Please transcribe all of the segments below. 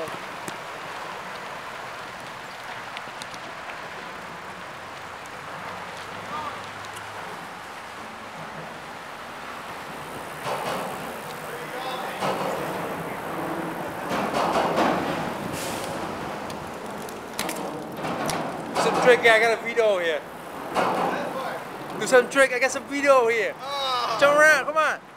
Well. Some trick, I got a video here. Do some trick, I got some video here. Oh. Turn around, come on.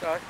Sorry.